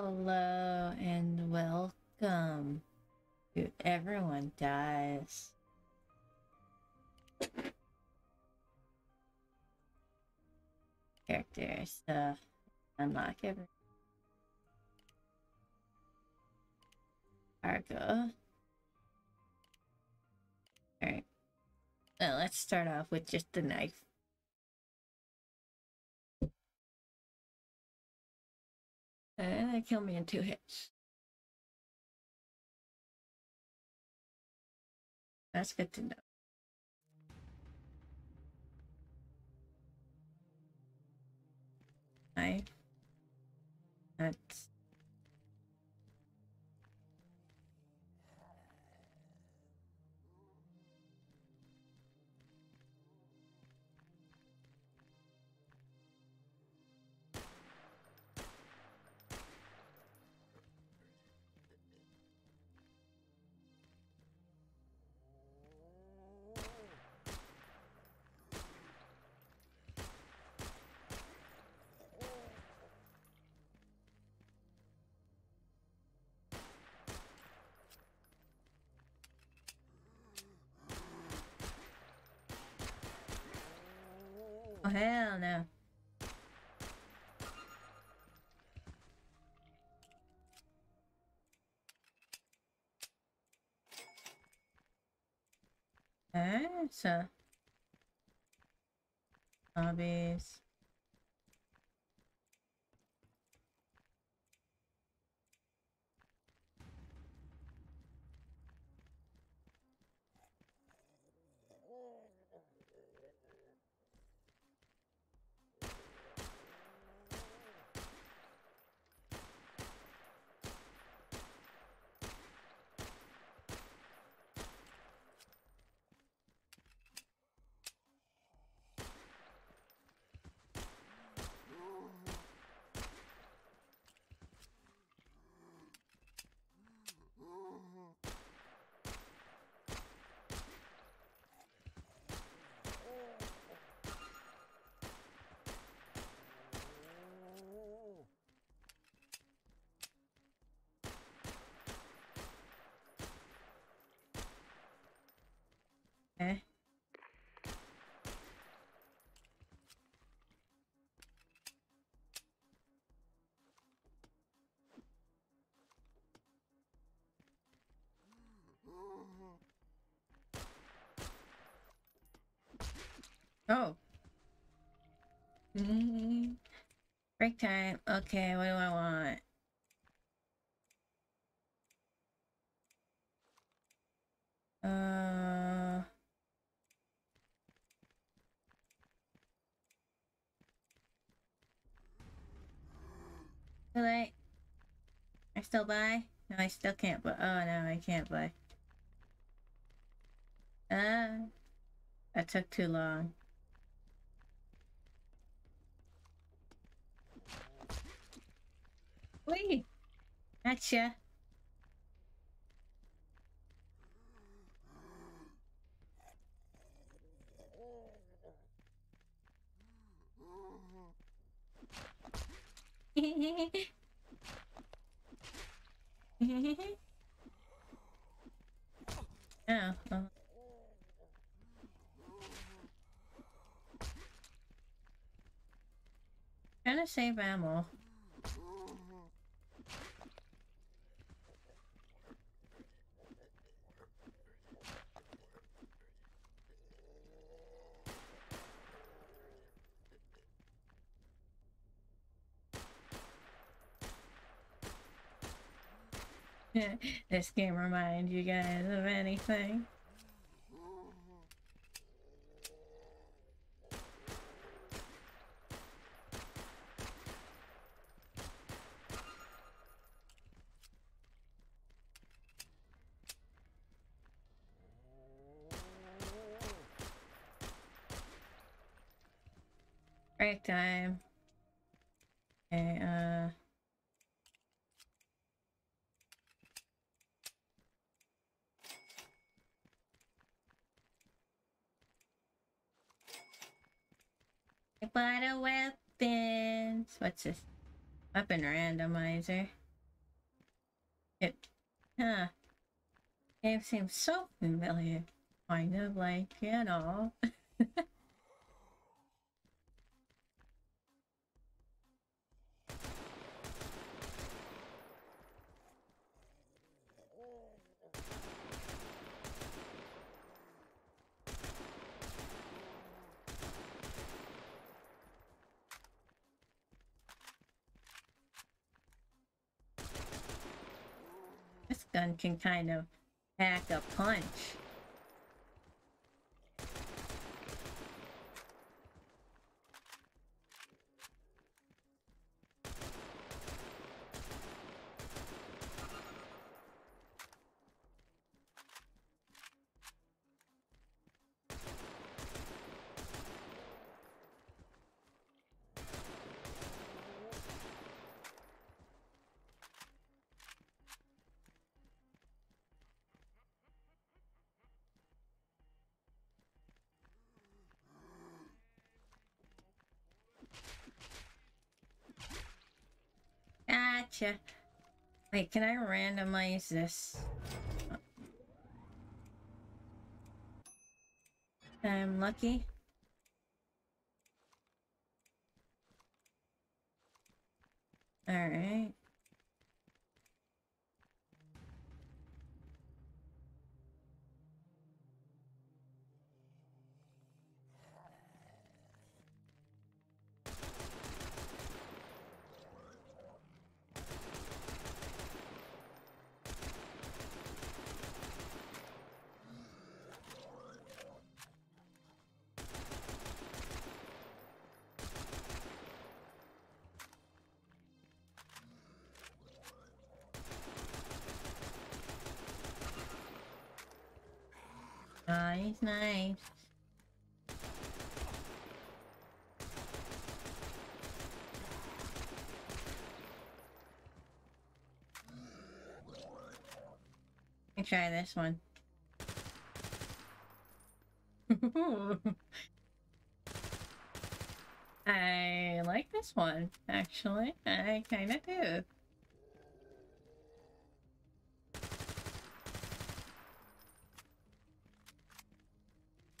Hello and welcome to Everyone Dies. Character stuff. Unlock every cargo. Alright. Well, let's start off with just the knife. They kill me in two hits. That's good to know. Knife. That's Oh, hell no. Okay, so hobbies. Okay. Oh. Mm, Break time. Okay, what do I want? Uh. Too late. I still buy? No, I still can't buy. Oh, no, I can't buy. Uh, that took too long. Wait, gotcha. oh, oh. Trying to save ammo. this game remind you guys of anything? Break time. Okay, uh... A weapons. What's this? Weapon randomizer. It, huh. Game seems so familiar. Kind of like, you know. this gun can kind of pack a punch. Gotcha. Wait, can I randomize this? I'm lucky. Nice, nice. Let try this one. I like this one, actually. I kind of do.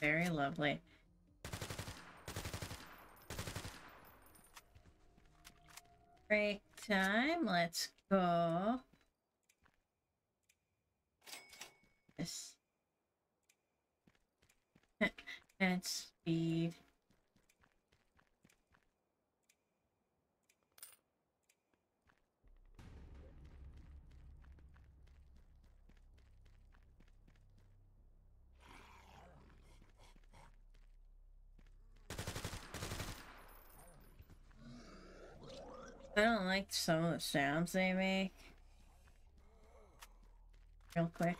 Very lovely. Break time. Let's go. This. and speed. I don't like some of the sounds they make. Real quick.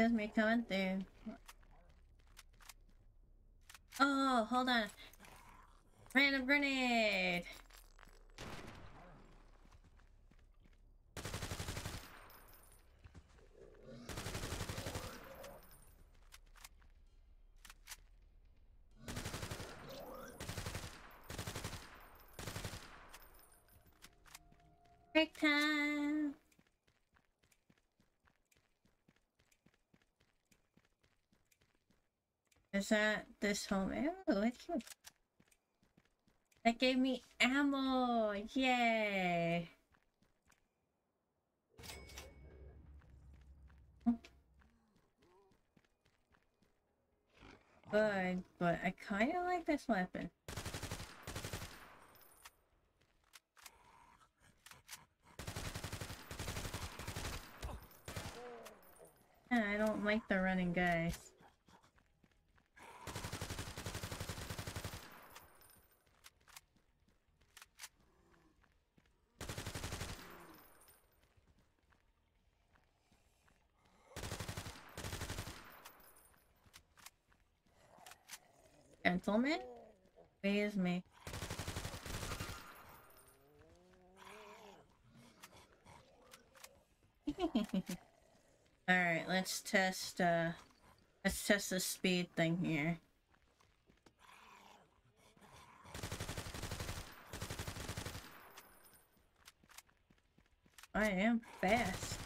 There's me coming through. Oh, hold on. Random grenade! Break time! Is that this home ammo? Let's look. That gave me ammo! Yay! Good, but I kind of like this weapon. I don't like the running guys. Gentleman? Please me. Alright, let's test, uh... Let's test the speed thing here. I am fast.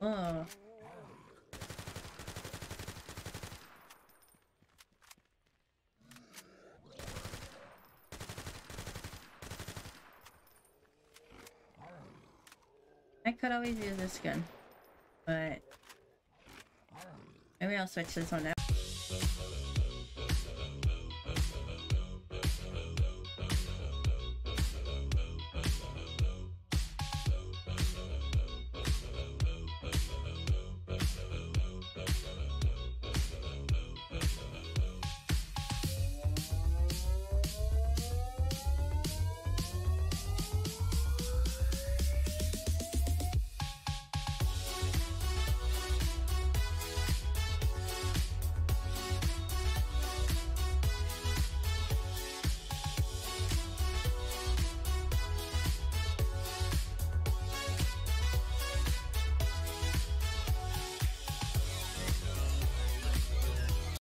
Oh. I could always use this gun, but maybe I'll switch this one out.